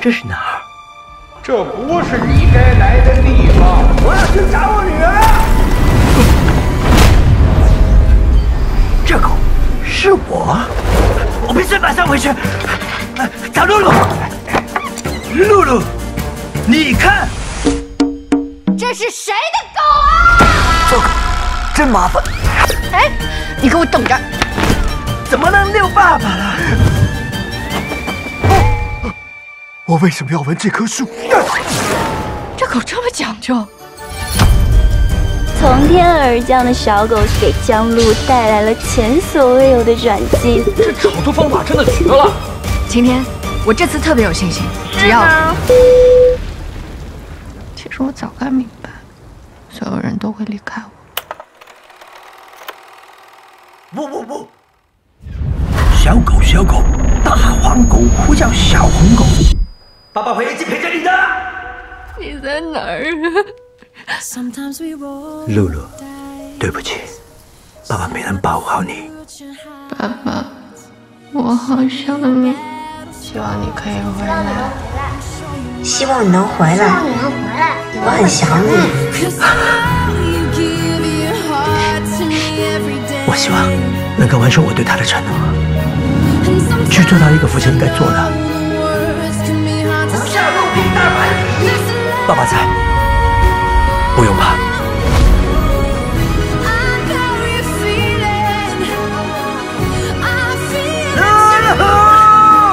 这是哪儿？这不是你该来的地方。我要去找我女儿。这狗是我，我必须马上回去找露露。露露，你看，这是谁的狗啊？糟糕，真麻烦。哎，你给我等着！怎么能遛爸爸了？我为什么要闻这棵树？这狗这么讲究。从天而降的小狗给江路带来了前所未有的转机。这炒作方法真的绝了！晴天，我这次特别有信心，只要……其实我早该明白，所有人都会离开我。不不不！小狗小狗，大黄狗呼叫小红狗。爸爸会一直陪着你的。你在哪儿啊？露露，对不起，爸爸没能保护好你。爸爸，我好想你，希望你可以回来。希望你能回来。希望你能回来。我很想你。我希望能够完成我对他的承诺，去做到一个父亲应该做的。爸爸在，不用怕。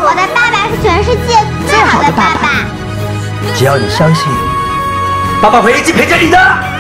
我的爸爸是全世界最好的爸爸。只要你相信，爸爸会一直陪着你的。